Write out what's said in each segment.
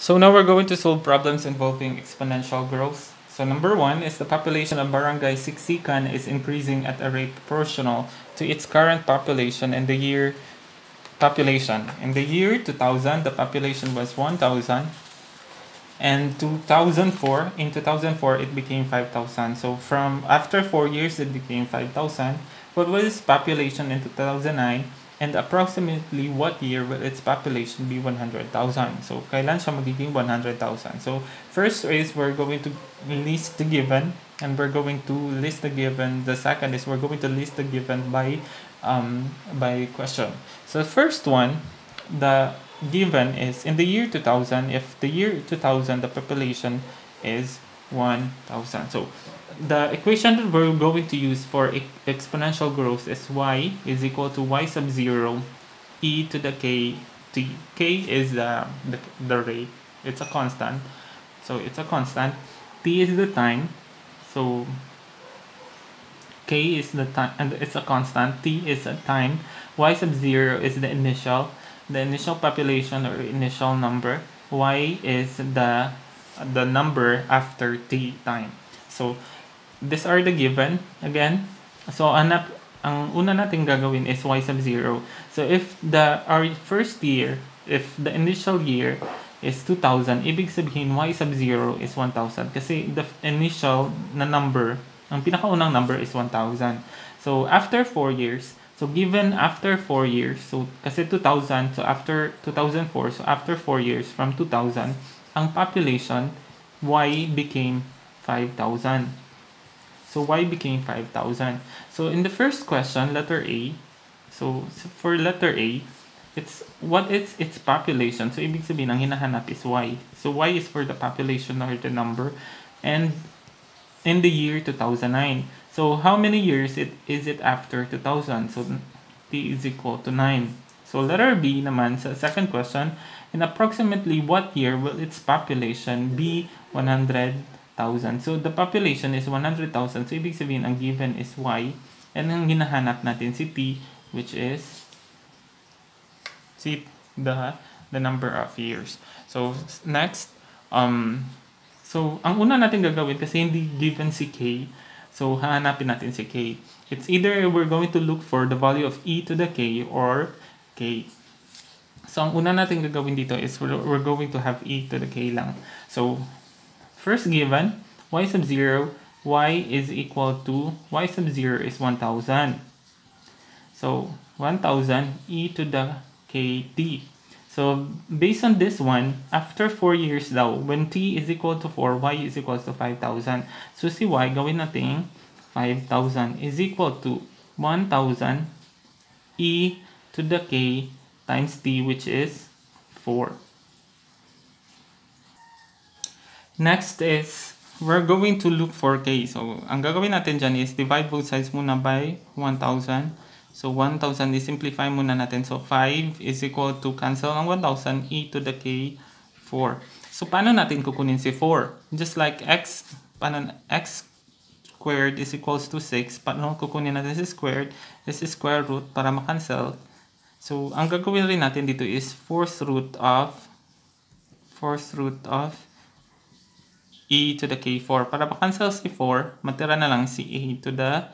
So now we're going to solve problems involving exponential growth. So number one is the population of Barangay Siksikan is increasing at a rate proportional to its current population in the year population. In the year 2000, the population was 1,000. And 2004, in 2004, it became 5,000. So from after four years, it became 5,000. What was population in 2009? And approximately what year will its population be 100,000? So, kailan siya magiging 100,000? So, first is we're going to list the given and we're going to list the given. The second is we're going to list the given by um, by question. So, the first one, the given is in the year 2000, if the year 2000, the population is 1,000. So, the equation that we're going to use for e exponential growth is y is equal to y sub 0 e to the k t. k is the, the, the rate. It's a constant. So it's a constant. t is the time. So k is the time and it's a constant. t is a time. y sub 0 is the initial. The initial population or initial number. y is the the number after t time. So these are the given again. So anap ang una nating gagawin is y sub 0. So if the our first year, if the initial year is 2,000, ibig sabihin y sub 0 is 1,000 kasi the initial na number, ang pinakaunang number is 1,000. So after 4 years, so given after 4 years, so kasi 2,000, so after 2004, so after 4 years from 2,000, ang population y became 5,000. So y became 5,000. So in the first question, letter A, so, for letter A, it's what is its population. So ibig sabihin, ang hinahanap is y. So y is for the population or the number. And in the year 2009. So how many years it is it after 2000? So t is equal to 9. So letter B naman sa second question, in approximately what year will its population be 100 So, the population is 100,000. So, ibig sabihin, ang given is y. And ang hinahanap natin si t, which is si the, the number of years. So, next, um, so, ang una natin gagawin, kasi hindi given si k, so, hahanapin natin si k. It's either we're going to look for the value of e to the k or k. So, ang una natin gagawin dito is we're, we're going to have e to the k lang. So, First given, y sub 0, y is equal to, y sub 0 is 1000. So, 1000 e to the kt. So, based on this one, after 4 years daw, when t is equal to 4, y is equal to 5,000. So, si y, gawin natin 5,000 is equal to 1,000 e to the k times t, which is 4. Next is, we're going to look for k. So, ang gagawin natin dyan is divide both sides muna by 1,000. So, 1,000 is simplify muna natin. So, 5 is equal to cancel ang 1,000 e to the k 4. So, paano natin kukunin si 4? Just like x, paano, x squared is equals to 6. Paano kukunin natin si squared? This is square root para makancel. So, ang gagawin rin natin dito is fourth root of fourth root of e to the k4. Para makancel si 4, matira na lang si a to the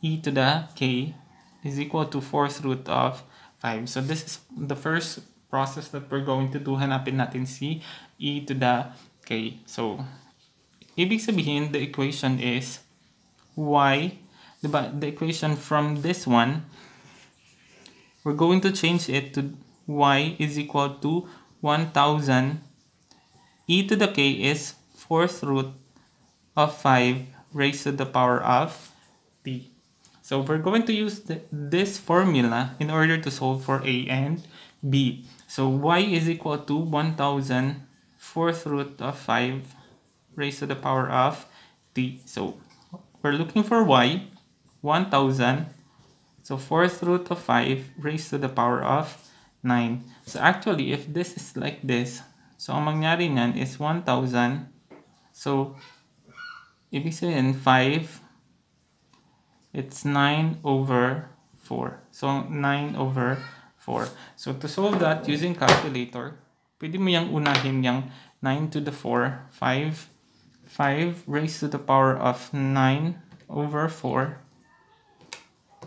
e to the k is equal to 4th root of 5. So this is the first process that we're going to do. Hanapin natin si e to the k. So, ibig sabihin, the equation is y, diba, the equation from this one, we're going to change it to y is equal to 1000 e to the k is fourth root of 5 raised to the power of t. So we're going to use this formula in order to solve for a and b. So y is equal to 1000 fourth root of 5 raised to the power of t. So we're looking for y, 1000. So fourth root of 5 raised to the power of 9. So actually, if this is like this, so ang mangyari niyan is 1000 so, if we say sabihin, 5, it's 9 over 4. So, 9 over 4. So, to solve that using calculator, pwede mo yung unahin yung 9 to the 4, 5, 5 raised to the power of 9 over 4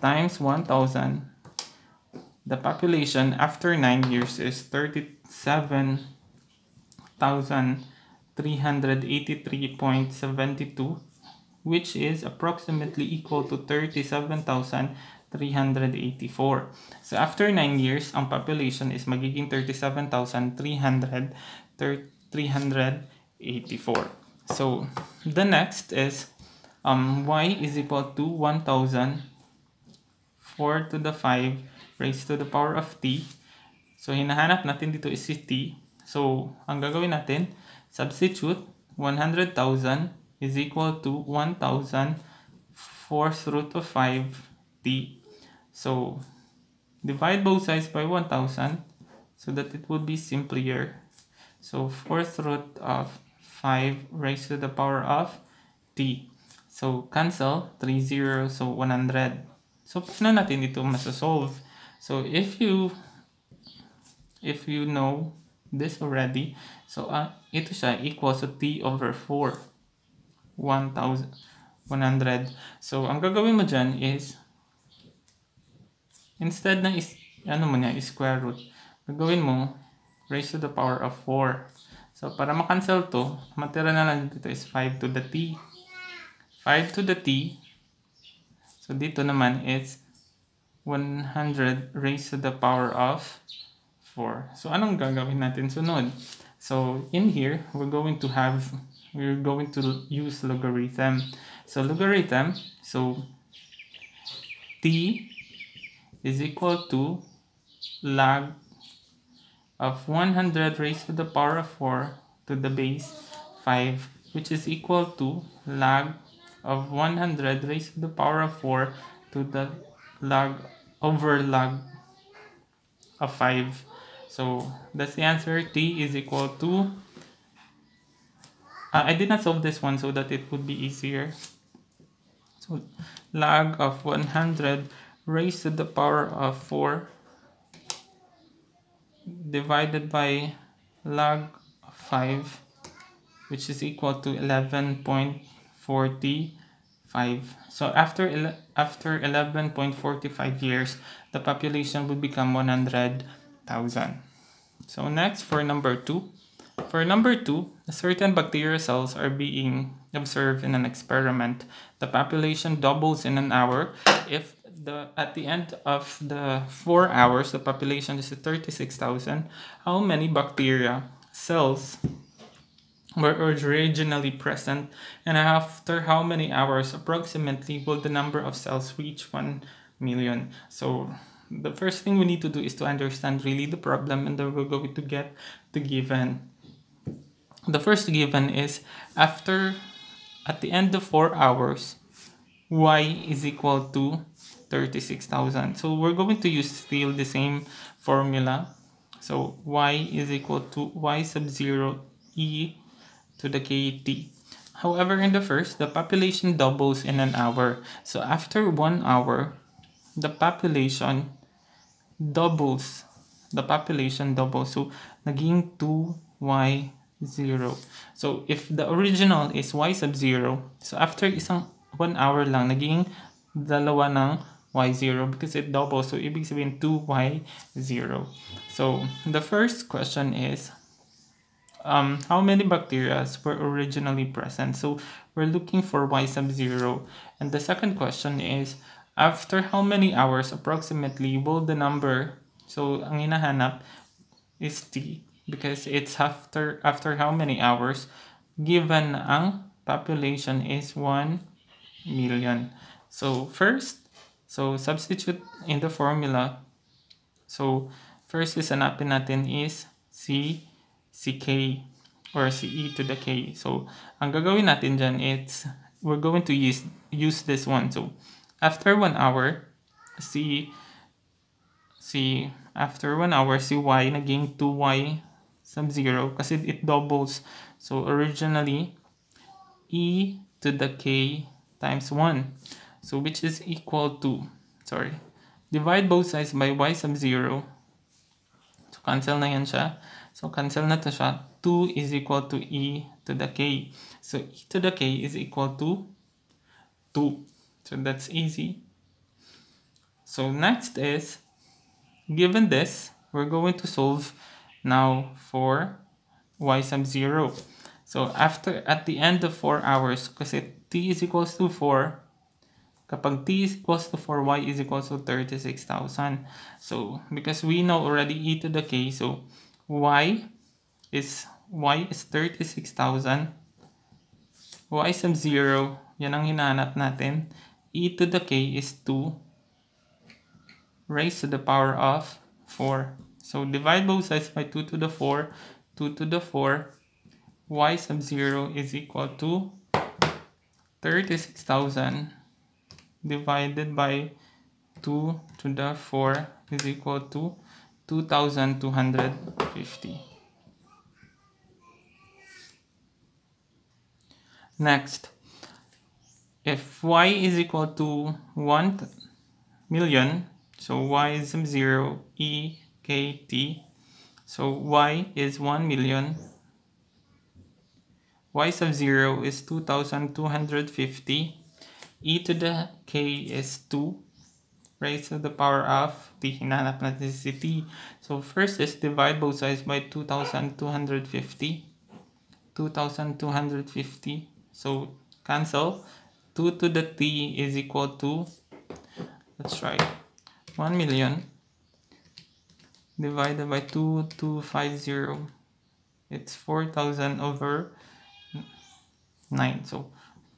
times 1,000. The population after 9 years is 37,383.72 which is approximately equal to 37,384. So after 9 years, ang population is magiging 37,384. So the next is um, y is equal to 1,000 4 to the 5 raised to the power of t. So hinahanap natin dito is si t. So ang gagawin natin, substitute 100,000 is equal to 1,000 fourth root of 5t. So divide both sides by 1,000 so that it would be simpler. So fourth root of 5 raised to the power of t. So cancel 3 0 so 100. So paano natin ito masasolve? So if you if you know this already, so uh, ito siya equals to t over 4. 1,100. So ang gagawin mo dyan is instead ng is, ano mo niya, square root, gagawin mo raised to the power of 4. So, para makancel to, matira na lang dito is 5 to the t. 5 to the t. So, dito naman it's 100 raised to the power of 4. So, anong gagawin natin sunod? So, in here, we're going to have, we're going to use logarithm. So, logarithm, so, t is equal to log of 100 raised to the power of 4 to the base 5 which is equal to log of 100 raised to the power of 4 to the log over log of 5 so that's the answer. T is equal to uh, I did not solve this one so that it would be easier. So log of 100 raised to the power of 4 divided by log 5 which is equal to 11.45 so after after 11.45 years the population would become 100,000 so next for number 2 for number 2 certain bacteria cells are being observed in an experiment the population doubles in an hour if the at the end of the four hours, the population is 36,000. How many bacteria cells were originally present, and after how many hours approximately will the number of cells reach 1 million? So the first thing we need to do is to understand really the problem, and then we're going to get the given. The first given is after at the end of four hours, y is equal to 36,000. So we're going to use still the same formula. So y is equal to y sub 0 e to the kt. However, in the first, the population doubles in an hour. So after one hour, the population doubles. The population doubles. So naging 2y 0. So if the original is y sub 0, so after isang 1 hour lang, naging dalawa ng y0 because it doubles. So, ibig sabihin 2y0. So, the first question is, um, how many bacteria were originally present? So, we're looking for y sub 0. And the second question is, after how many hours approximately will the number, so ang hinahanap is t because it's after after how many hours given ang population is 1 million. So first, so substitute in the formula. So first is hanapin natin is C, CK or CE to the K. So ang gagawin natin dyan it's we're going to use use this one. So after one hour, C C after one hour, si Y naging 2Y sub 0 kasi it doubles. So originally, E to the K times 1. So which is equal to, sorry, divide both sides by y sub 0. So cancel na yan siya. So, cancel na to siya. 2 is equal to e to the k. So, e to the k is equal to 2. So, that's easy. So, next is, given this, we're going to solve now for y sub 0. So, after, at the end of 4 hours, kasi t is equals to 4, kapag t is equals to 4, y is equals to 36,000. So, because we know already e to the k, so y is y is 36,000. y sub 0, yan ang hinahanap natin. E to the k is 2 raised to the power of 4. So, divide both sides by 2 to the 4. 2 to the 4. y sub 0 is equal to 36,000 divided by 2 to the 4 is equal to 2,250. Next, if y is equal to 1 million, so y is 0, e, k, t. So y is 1 million. y sub 0 is 2,250. e to the k is 2 raised to the power of t. Hinanap natin si t. So first is divide both sides by 2,250. 2,250. So cancel. 2 to the t is equal to, let's try, 1 million divided by 2250. It's 4,000 over 9. So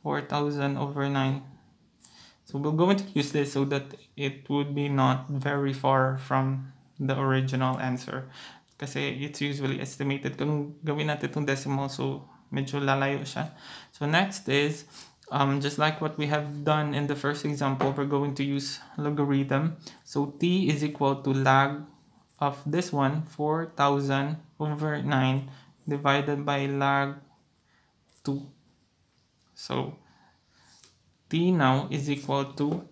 4,000 over 9. So we're going to use this so that it would be not very far from the original answer. Kasi it's usually estimated. Kung gawin natin itong decimal, so medyo lalayo siya. So next is, um, just like what we have done in the first example, we're going to use logarithm. So t is equal to log of this one, 4,000 over 9 divided by log 2. So t now is equal to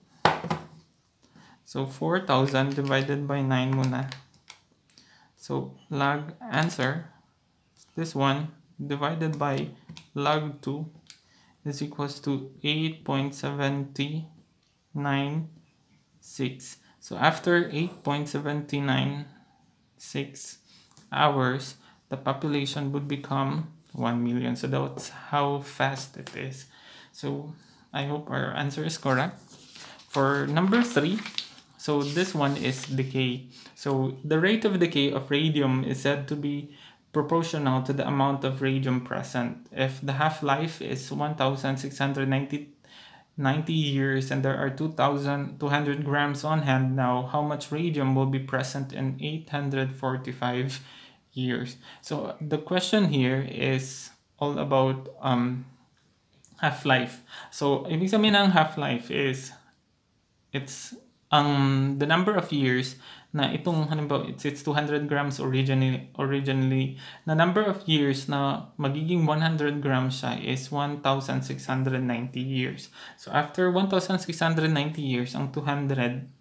so 4,000 divided by 9 muna. So log answer this one divided by log 2 is equals to 8.796. So after 8.796 hours, the population would become 1 million. So that's how fast it is. So I hope our answer is correct. For number 3, so this one is decay. So the rate of decay of radium is said to be proportional to the amount of radium present. If the half-life is 1,690 90 years and there are 2,200 grams on hand now, how much radium will be present in 845 years? So the question here is all about um, half-life. So, ibig sabihin ng half-life is it's ang the number of years na itong halimbawa it's, it's 200 grams originally originally na number of years na magiging 100 grams siya is 1690 years. So after 1690 years ang 200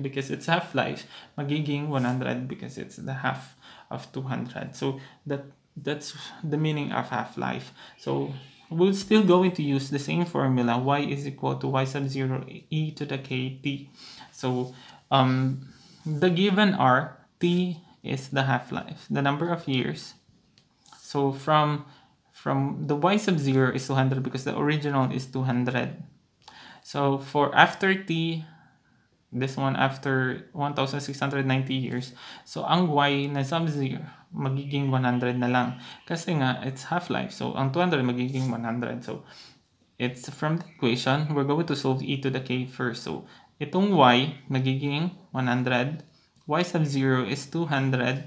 because it's half life magiging 100 because it's the half of 200 so that that's the meaning of half life so we're still going to use the same formula y is equal to y sub 0 e to the kt so um, the given r t is the half-life the number of years so from from the y sub 0 is 200 because the original is 200 so for after t this one after 1690 years so ang y na sub 0 magiging 100 na lang. Kasi nga, it's half-life. So, ang 200 magiging 100. So, it's from the equation, we're going to solve e to the k first. So, itong y magiging 100. y sub 0 is 200.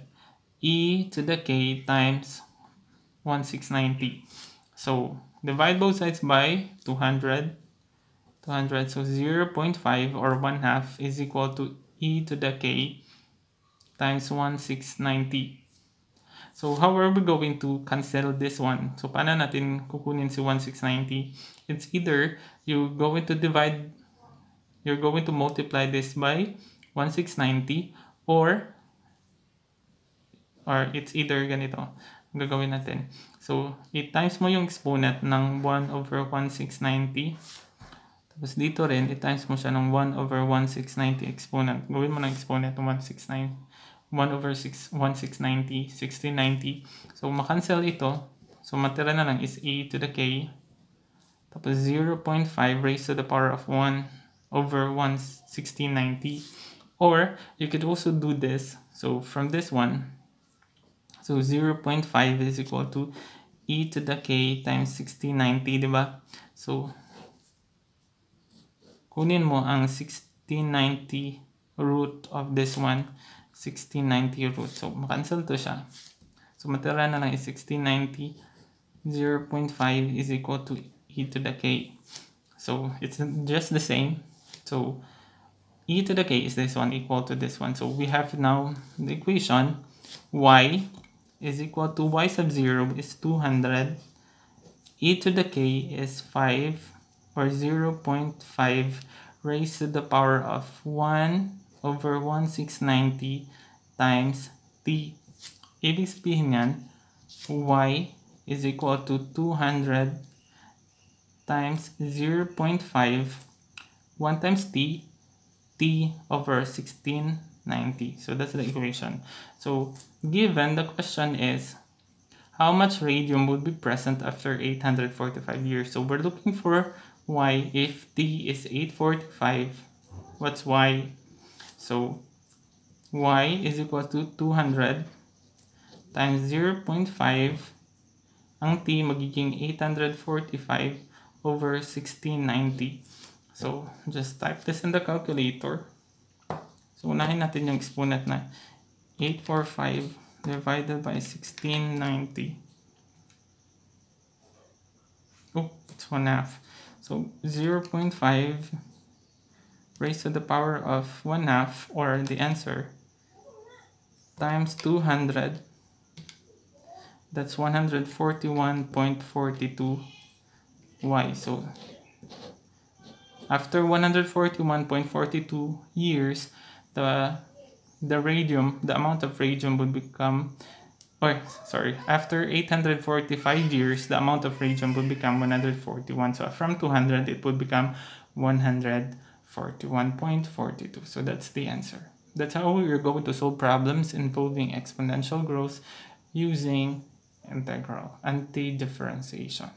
e to the k times 1690. So, divide both sides by 200. 200. So, 0 0.5 or 1 half is equal to e to the k times 1690. So, how are we going to cancel this one? So, paano natin kukunin si 1690? It's either you're going to divide, you're going to multiply this by 1690 or or it's either ganito. Gagawin natin. So, 8 times mo yung exponent ng 1 over 1690. Tapos dito rin, 8 times mo siya ng 1 over 1690 exponent. Gawin mo ng exponent ng 169. 1 over 6, 1690, 1690. So, makancel ito. So, matira na lang is a to the k. Tapos 0.5 raised to the power of 1 over 1 1690. Or, you could also do this. So, from this one, so 0.5 is equal to e to the k times 1690, di ba? So, kunin mo ang 1690 root of this one, 1690 root. So, makancel to siya. So, matira na lang is 1690, 0.5 is equal to e to the k. So, it's just the same. So, e to the k is this one equal to this one. So, we have now the equation y is equal to y sub 0 is 200. e to the k is 5 or 0 0.5 raised to the power of 1 over 1690 times t. Ibig sabihin yan, y is equal to 200 times 0 0.5 1 times t t over 1690. So that's the equation. So given the question is how much radium would be present after 845 years. So we're looking for y if t is 845. What's y? So y is equal to 200 times 0.5 ang t magiging 845 over 1690. So, just type this in the calculator. So, unahin natin yung exponent na 845 divided by 1690. Oh, it's 1 half. So, 0 0.5 raised to the power of 1 half, or the answer, times 200. That's 141.42 y. So, after 141.42 years, the the radium, the amount of radium would become, or sorry, after 845 years, the amount of radium would become 141. So from 200, it would become 141.42. So that's the answer. That's how we're going to solve problems involving exponential growth using integral anti-differentiation.